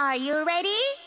Are you ready?